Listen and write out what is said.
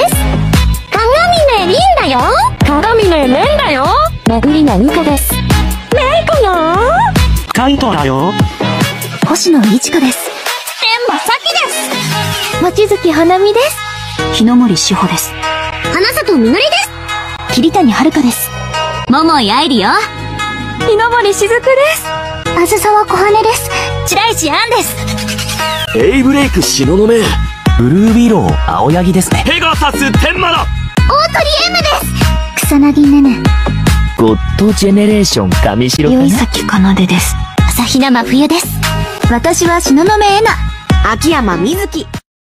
です。鏡ねりんだよ。鏡ねんだよ。ぐりうです。いこよ。カイトだよ。星野いちかです。天馬です。月花見です。日の森志保です。花里みのりです。桐谷遥です。桃井愛理よ。日の森しずくです。です。白石です。エイブレイク東雲。ブルービロー、青柳ですね。ペガサス天魔だ大鳥 M です草薙ねね。ゴッドジェネレーション上白宵崎かなでです。朝比奈真冬です私は東雲えな。秋山瑞希